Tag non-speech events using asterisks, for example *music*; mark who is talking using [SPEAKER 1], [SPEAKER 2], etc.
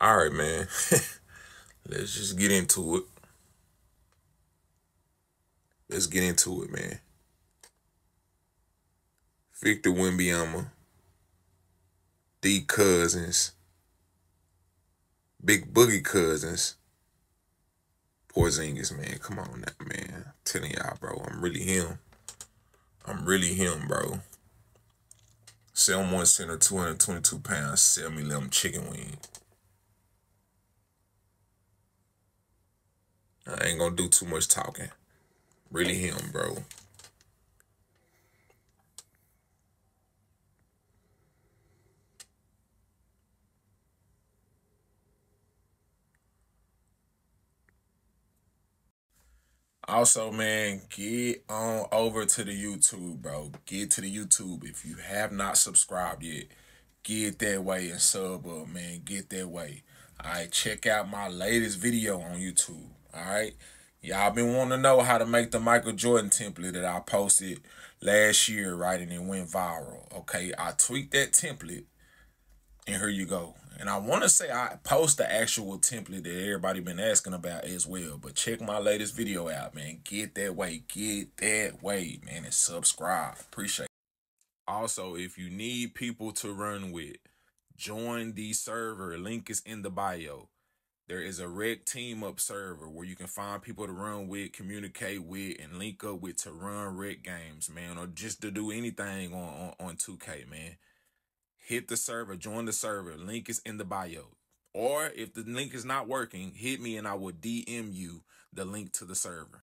[SPEAKER 1] All right, man. *laughs* Let's just get into it. Let's get into it, man. Victor Wembanyama, D Cousins, Big Boogie Cousins, Porzingis, man. Come on now, man. I'm telling y'all, bro. I'm really him. I'm really him, bro. Sell one center, 222 pounds. Sell me them chicken wing. I ain't gonna do too much talking. Really him, bro. Also, man, get on over to the YouTube, bro. Get to the YouTube. If you have not subscribed yet, get that way and sub up, man. Get that way. All right, check out my latest video on YouTube. All right. Y'all been wanting to know how to make the Michael Jordan template that I posted last year, right? And it went viral. Okay. I tweaked that template. And here you go. And I want to say I post the actual template that everybody been asking about as well. But check my latest video out, man. Get that way. Get that way, man. And subscribe. Appreciate it. Also, if you need people to run with, join the server. Link is in the bio. There is a rec team up server where you can find people to run with, communicate with, and link up with to run rec games, man, or just to do anything on, on, on 2K, man. Hit the server, join the server. Link is in the bio. Or if the link is not working, hit me and I will DM you the link to the server.